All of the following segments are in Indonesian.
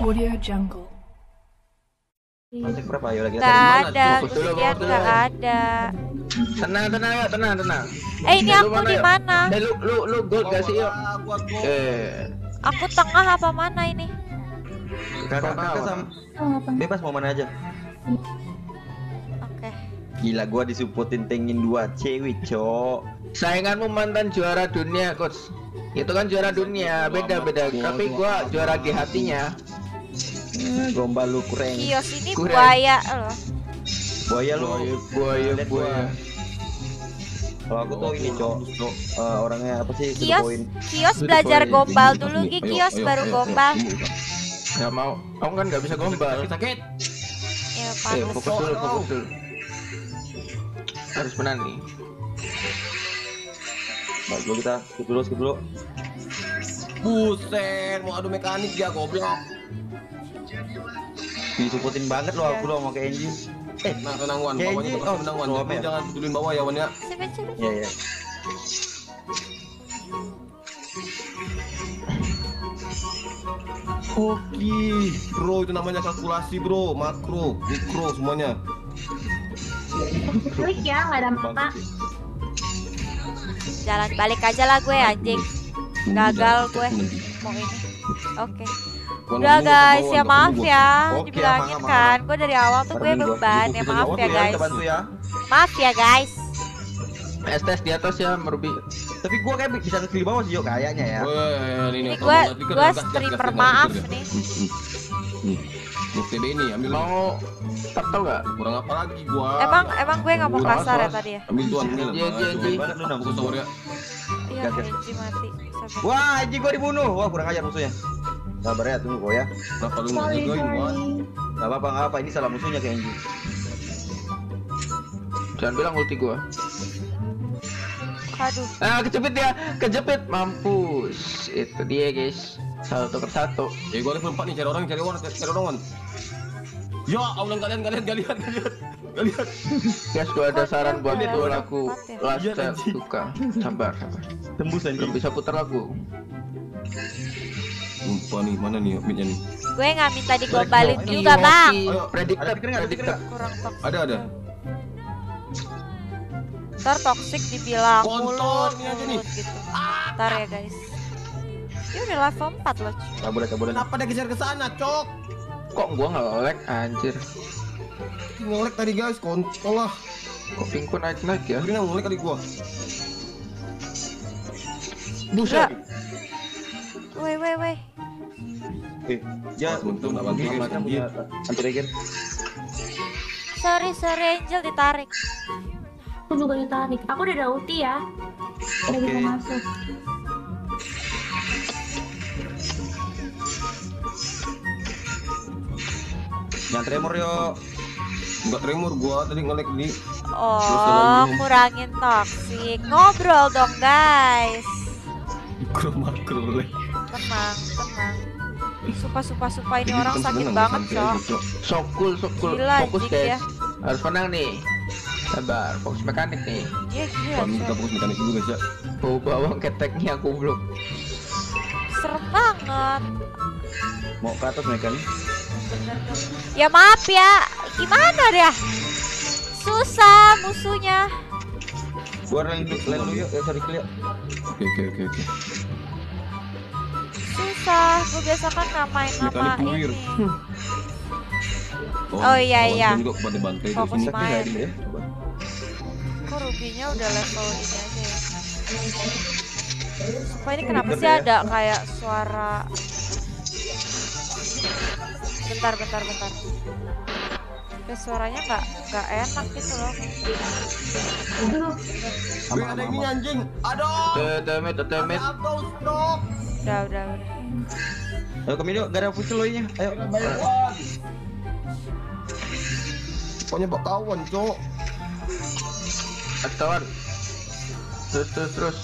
Audio Jungle. Berapa? Ayo lagi Gak mana? ada, fokus gak ada. Tenang, tenang, yuk, tenang, tenang. Eh ini aku di mana? Eh, lu, lu, lu gold gak sih, yuk? Eh, Aku tengah apa mana ini? Kakak kakak sam bebas mau mana aja. Oke. Gila gua disupportin tengin dua cewek, cok. sainganmu mantan juara dunia, coach. Itu kan juara dunia, beda-beda. Tapi gua juara di hatinya. Gombal lu kurang. Kios ini Kurang. buaya loh. Buaya lu. Buaya, buaya, buaya. Kalau aku tuh ini, cok. Eh, orangnya apa sih? Kios, kios belajar gombal dulu, ini. Gi. Ayo, Kios ayo, baru ayo, gombal. ayo. Gak mau. Kamu kan gak bisa gombal. Sakit sakit. Ya Eh, fokus dulu, fokus dulu. Harus menang nih. Baik, dulu kita skip dulu, skip dulu. Buset, mau adu mekanik dia goblok. Disupportin banget lo aku lo sama kayak Enji. Eh, Nah, tenang Wan, bawahnya tetap oh, tenang Wan. ya? jangan pedulin bawah ya Wan ya. Iya iya. Oke, bro itu namanya kalkulasi bro, makro, mikro semuanya. Klik ya, nggak ada mata. Jalan balik aja lah gue anjing. Gagal gue. Mau ini. Oke. Wan, Udah guys, ya maaf ya. Oke, Dibilangin kan, gue dari awal tuh gue beban. Ya maaf ya ya, guys. Kita bantu ya. Maaf ya guys. STS di atas ya, Merubi. Tapi gua kayak bisa ke kiri bawah sih, yo kayaknya ya. Ini gue gue streamer gas, maaf nih. Nih, TB ini ambil Mau tato gak? kurang apa lagi gua? Emang emang gue nggak mau kasar ya tadi ya. Ambil tuan, ambil. Iya, iya, iya. Ya. Iya, mati. Wah, Enji gua dibunuh. Wah, kurang ajar musuhnya. Sabar ya, tunggu kok ya. Kenapa lu nggak Wan? sorry. Gak apa-apa, gak apa. Ini salah musuhnya kayak Enji. Jangan bilang ulti gua. Aduh. Ah, kejepit ya, kejepit. Mampus. Itu dia, guys. Satu per satu. Ya gua level 4 nih, cari orang, cari orang, cari orang. Ya Allah kalian kalian kalian kalian kalian. Guys, gua ada saran buat ada lagu last Iya, suka. Sabar, sabar. Tembus Enji. Belum bisa putar lagu. Lupa nih, mana nih midnya nih? Gue nggak minta digombalin juga bang. Predicted. pikiran Kurang toxic. Ada ada. Ntar toxic dibilang mulut, ini mulut gitu. Ntar ya guys. Dia udah level 4 loh. cuy. Gak boleh. Kenapa dia geser ke sana, Cok? Kok gua nggak lag anjir? Ngelek tadi guys, kontol lah. Kok pingku naik naik ya? Tadi ngelek kali gua. Buset. Weh weh weh. Eh, ya, selamat, kita punya anti regen. Sorry sorry Angel ditarik. Aku juga ditarik. Aku udah ada ulti ya. Udah Oke. bisa masuk. Yang tremor yo. Enggak tremor gua tadi ngelek di Oh kurangin toxic. Ngobrol dong guys. mikro makro. Tenang tenang. Supa supa supa ini orang sakit banget cok. aja, Cok. So cool, so cool. Gila, Fokus anjing ya. guys. Harus menang nih. Sabar, fokus mekanik nih. Iya gila Kami kita cok. fokus mekanik dulu guys ya. Bau bawang keteknya aku belum. Serem banget. Mau ke atas mereka nih. Bener dong. Ya maaf ya. Gimana ya? Susah musuhnya. Gua lain lain dulu yuk, ya cari clear. Oke oke oke oke. Susah. Gue biasa kan namain nama ini. Oh, Oh, iya, iya. gua juga kepada bantai di Fokus sini. main. Ya. Coba. Kok ruginya udah level ini aja ya? Sumpah ini kenapa sih ya? ada kayak suara Bentar, bentar, bentar Kayak suaranya nggak nggak enak gitu loh ada ini anjing. Aduh. Tetemit, tetemit. Udah, udah, udah Ayo kami yuk, gak ada fusil lo ini. Ayo. Pokoknya bak kawan, Cok. Kawan. Terus, terus, terus.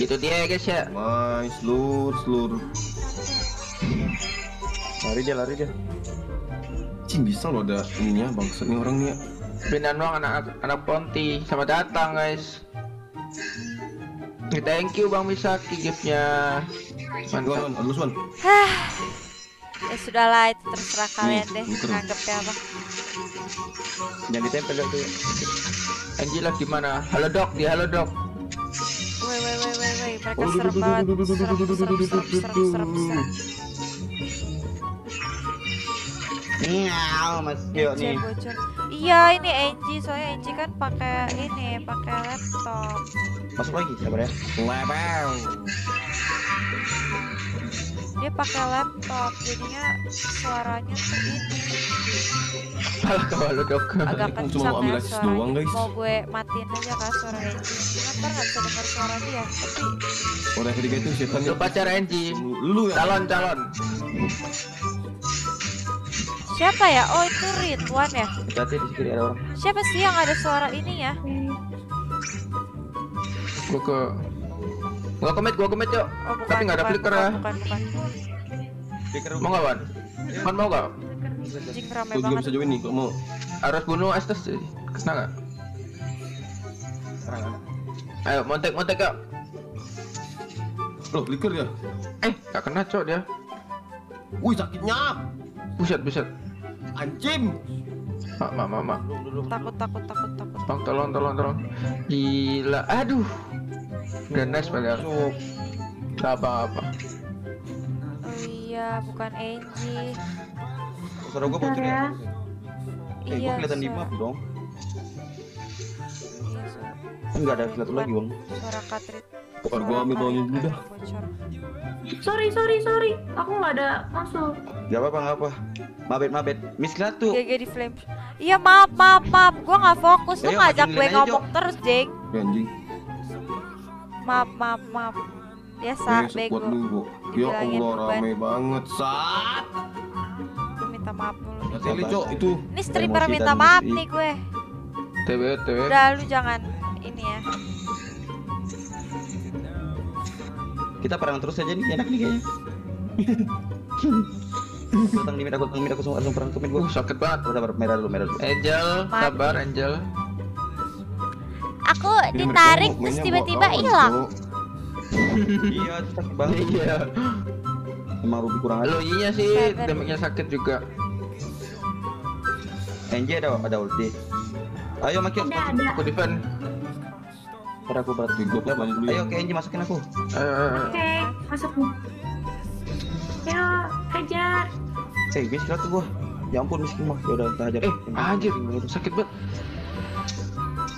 Itu dia guys ya. Nice, lur, lur. Lari dia, lari dia. Cing bisa loh ada ininya bangsat nih orang nih ya. Doang anak anak Ponti. Selamat datang guys. Thank you Bang Misaki giftnya. Man, Mantap. man, halus man. Ya sudahlah itu terserah kalian deh buker. nganggepnya apa. Jangan ditempel dong tuh. Angela gimana? Halo dok, dia halo dok. Woi woi woi woi woi mereka serem banget. Serem serem serem serem serem serem. Nyaw, Mas Anjay, nih. Iya ini Angie soalnya Angie kan pakai ini pakai laptop. Masuk lagi, sabar ya. Lebel. Dia pakai laptop jadinya suaranya tuh ini ke halo dok. agak Aku cuma kencang mau ambil ya asis doang, guys. Mau gue matiin aja kan suara. Cuma ntar nggak bisa dengar suara dia. Tapi Orang ketiga itu setan Lu pacar Angie. Lu ya. Calon calon. siapa ya? Oh itu Ridwan ya. Di kiri ada orang. Siapa sih yang ada suara ini ya? Gua ke Gua komit, gua komit yuk. Oh bukan. Tapi nggak ada bukan, flicker bukan, ya. Bukan bukan. Speaker Mau nggak Wan? Wan mau nggak? Anjing rame banget. bisa join nih kalau mau. Harus bunuh Estes sih. Kena nggak? Ayo montek montek yuk. Loh, flicker ya. Eh, nggak kena cok dia. Wih, sakitnya. Buset buset. Anjing. Mak mak mak mak. Takut takut takut takut. Bang tolong tolong tolong. Gila, aduh. Nice padahal. Gak apa-apa. Oh iya bukan Angie. Suara gua bocor ya. Eh, Iya. gua kelihatan di map dong. Iya, Enggak ada kelihatan lagi, Bang. Suara Katrit. Ntar gua ambil dulu dah. Sorry, sorry, sorry. Aku nggak ada masuk. Gak apa-apa, gak apa. Mabet, mabet. Miss Klatu. GG di flame. Iya maaf maaf maaf. Gua nggak fokus. Lu ngajak gue ngomong terus Jeng. Ya, anjing. Maaf maaf maaf. Biasa Eh, bego. dulu. Ya Allah, rame banget. Sat. Gue minta maaf dulu nih. Hati Cok, itu. Ini streamer Emosi minta maaf nih gue. TW TW. Udah lu jangan ini ya. Kita perang terus aja nih, enak nih kayaknya. datang di mid aku, datang di mid aku langsung langsung perang ke mid Uh gua. sakit banget. Sabar, sabar, merah dulu, merah dulu. Angel, sabar Angel. Aku ditarik terus tiba-tiba hilang. Iya, sakit banget. Iya. Emang Ruby kurang aja. Lo nya sih damage-nya sakit juga. NJ ada ada ulti. Ayo Maki, Ada, ada. Aku defend. Ntar aku berat Oke, gua pelan dulu ya. Ayo ke NJ masukin aku. Ayo, ayo, ayo. Oke, masuk nih. Ayo, kejar. Eh, miss tuh gua. Ya ampun miskin mah. Ya udah entah aja. Eh, anjir, sakit banget.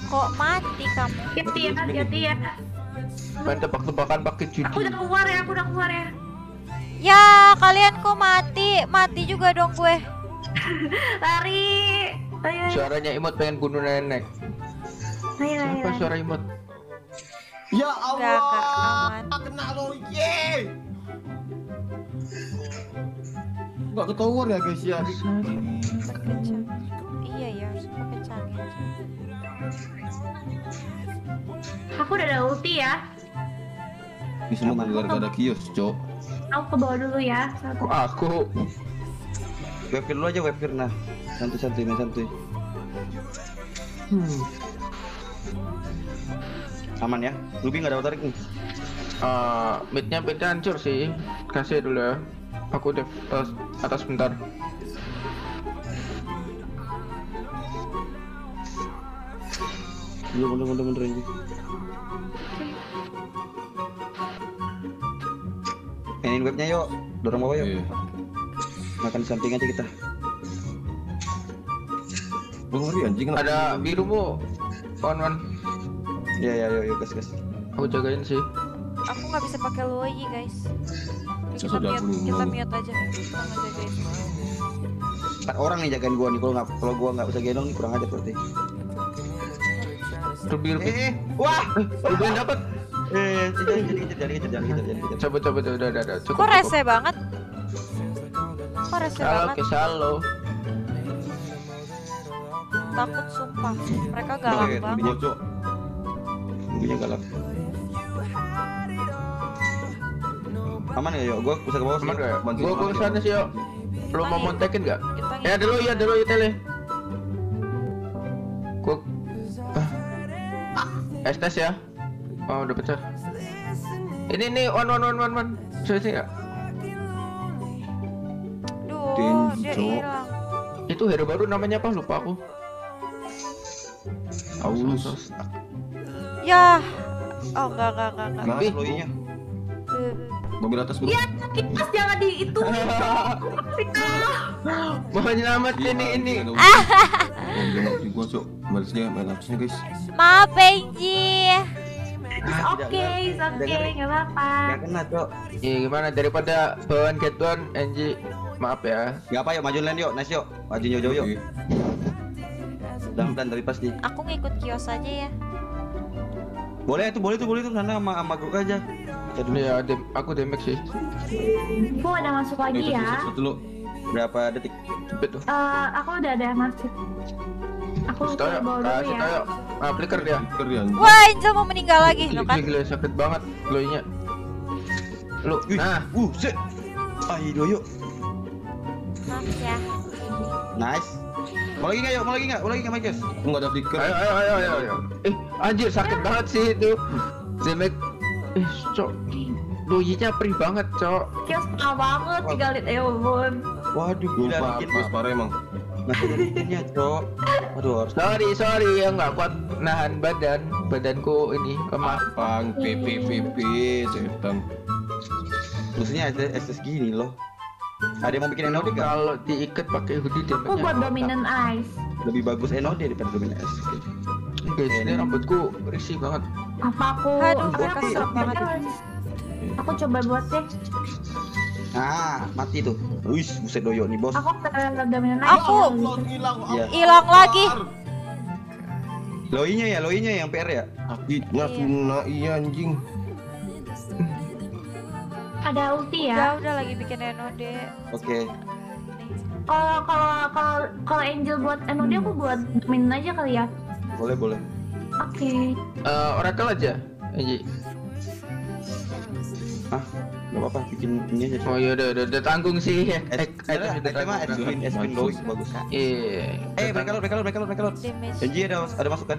Kok mati kamu? Hati ya, hati ya. Main tebak-tebakan pakai Aku judi. udah keluar ya, aku udah keluar ya. Ya kalian kok mati? Mati juga dong gue. Lari. Ayo, ayo, Suaranya imut pengen bunuh nenek. ayo, ayo. Siapa suara imut? Ya Allah. Kak, aman. Kena lo, ye. Enggak ketahuan ya guys ya. Aku udah ada ulti ya. Ini semua gara-gara kios, Cok. Aku ke bawah dulu ya. Satu. Kok aku? Webkir dulu aja webkir nah. Santuy-santuy, main santuy. Hmm. Aman ya. Ruby enggak ada tarik nih. Eh, midnya beda hancur sih. Kasih dulu ya. Aku def atas, atas bentar. Belum, belum, belum, NJ. Mainin webnya yuk. Dorong bawah yuk. Iya. Makan di samping aja kita. Gua ngeri anjing. Ada biru bu. Wan wan. Iya, iya, yuk, yuk, gas, gas. Aku jagain sih. Aku nggak bisa pakai Luoyi guys. Kita aku kita mute aja. Kita ngejagain. Empat orang nih jagain gua nih. Kalau nggak, kalau gua nggak bisa gendong nih kurang aja berarti. Ruby Ruby. Eh, wah. Ruby yang dapat. Eh, jadi jadi jadi jadi jadi jadi Coba coba jadi jadi jadi jadi jadi jadi banget? jadi jadi jadi Kalau jadi jadi Takut sumpah. Mereka galak banget. Aman ya, yuk. Gua bisa ke bawah. Aman gak? Ya? Gua gua ke sana sih, yuk. Lu mau montekin gak? Ya, ya dulu, ya lu ya tele. Gua. Ah. Estes ya. Oh udah pecah. Ini nih one one one one one. Saya sih ya. Oh, Denji, dia hilang. Itu hero baru namanya apa? Lupa aku. Aulus. Ya. Oh, enggak, enggak, enggak, enggak. Nah, Chloe-nya. Eh, Mobil atas bro. Iya, Mas jangan di itu. Mau nyelamatin ini ini. Nggak gua cok. Balas dia main atasnya guys. Maaf, Benji. Oke, it's oke, nggak apa-apa. Gak kena, Cok. Ya gimana daripada bawaan get one Anji maaf ya. Gak apa yuk, maju land yuk, nice yuk. Maju jauh-jauh yuk. Oke. Pelan-pelan tapi pasti. Aku ngikut kios aja ya. Boleh tuh, boleh tuh, boleh tuh sana sama sama Gok aja. Ya dem aku damage sih. Aku udah masuk lagi ya. Berapa detik? Cepet tuh. Eh, aku udah ada masuk. Aku ya, bawa dulu kasih ya. tau ya. Ah, flicker dia. Ker dia. Wah, Angel mau meninggal lagi, Gila, lo kan? gila, sakit banget glowingnya. Lu, nah, uh, set. Ayo yuk. Maaf ya. Nice. Mau lagi nggak yuk? Mau lagi nggak? Mau lagi nggak, Mike? Aku nggak ada flicker. ayo, ayo, ayo, ayo, ayo. Eh, anjir sakit banget sih itu. Zemek, eh, cok, glowingnya perih banget, cok. Kios parah banget tinggal lihat ya ampun. Waduh, gila Lupa, bikin pas parah emang. Masih ada bikinnya, Cok. Waduh, harus Sorry, sorry, ya nggak kuat nahan badan, badanku ini lemah. Pang, PP, PP, setan. Maksudnya SS, SS gini loh. Ada yang mau bikin NOD nggak? Kalau diikat pakai hoodie Aku damage-nya buat dominant eyes. Lebih bagus NOD daripada dominan SS. Guys, ini rambutku berisik banget. Apa aku? Aduh, aku aku serem banget. Aku coba buat deh. Ah, mati tuh. Wih, buset doyok nih, bos. Aku eyes. Aku. hilang. Iya. Hilang lagi. Loinya ya, loinya yang PR ya. Akhirnya Iya. tuna iya anjing. Ada ulti Udah, ya. udah lagi bikin NOD. Oke. Kalau kalau kalau kalau Angel buat NOD aku buat dominant aja kali ya. Boleh, boleh. Oke. Eh, Oracle aja, Anji. Ah, nggak apa-apa, bikin ini aja. Oh iya udah udah, udah tanggung sih. Eh, udah item mah es spin low bagus. Iya. Eh, mereka lot, mereka lot, mereka lot, mereka. Damage. Janji ada ada masuk kan?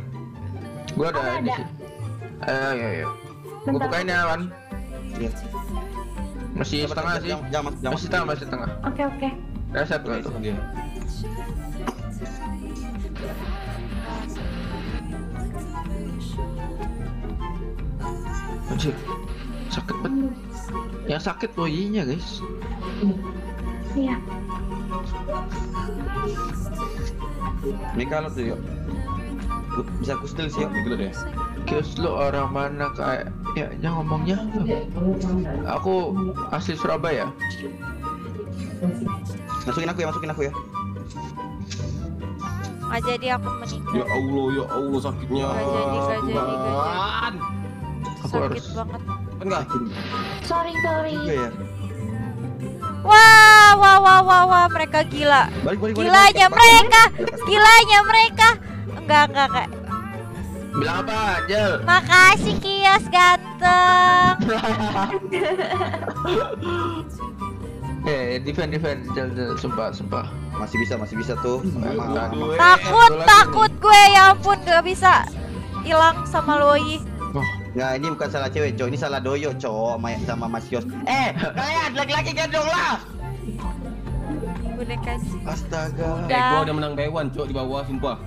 Gua ada Oh, ini ada. sih. Ayo ayo ayo. Gua bukain ya, Wan. Iya. Masih setengah sih. Masih setengah, masih setengah. Oke oke. Reset gua tuh. Dia. Anjir. Sakit banget. Yang sakit loyinya, guys. Iya. Mereka lot tuh yuk. Bisa aku steal sih yuk. Gitu deh. Kios lu orang mana kayak ya yang ngomongnya aku asli Surabaya Masukin aku ya, masukin aku ya. Nggak jadi aku Ya meninggal. Allah, ya Allah sakitnya. Nggak jadi, nggak jadi, nggak jadi. Aku Sakit harus banget. Enggak? Sorry sorry. ya. Wah, wah, wah, wah, wah, mereka gila. Balik, balik. Gilanya balik. mereka, gilanya mereka. Enggak, enggak, enggak. bilang apa Jel Makasih kios ganteng. eh defend defend Jel Jel sumpah sumpah Masih bisa, masih bisa tuh. Emang. Takut, takut gue ya ampun gak bisa hilang sama Loi. Oh Nggak, ini bukan salah cewek, cowok. Ini salah doyo, cowok sama, sama Mas Yos. Eh, kalian laki-laki gendong lah. Boneka sih. Astaga. Eh, gua udah menang one, cok di bawah, sumpah.